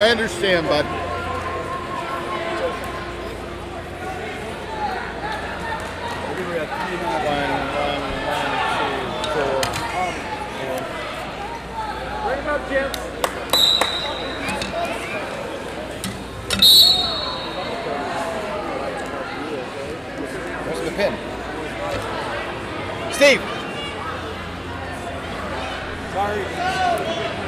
I understand, bud. Right about Where's the pin? Steve! Sorry.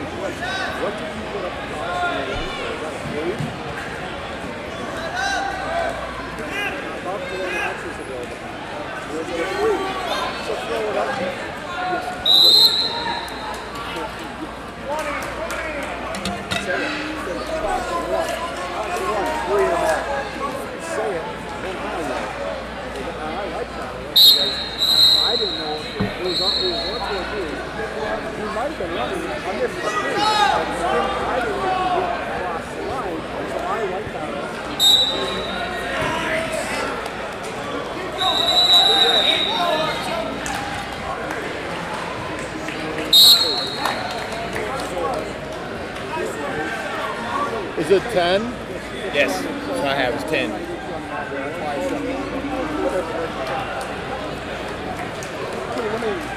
I didn't know what to do. He might have been running. I missed the three. Is it 10? Yes, that's what I have is 10.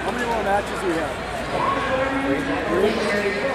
How many more matches do you have?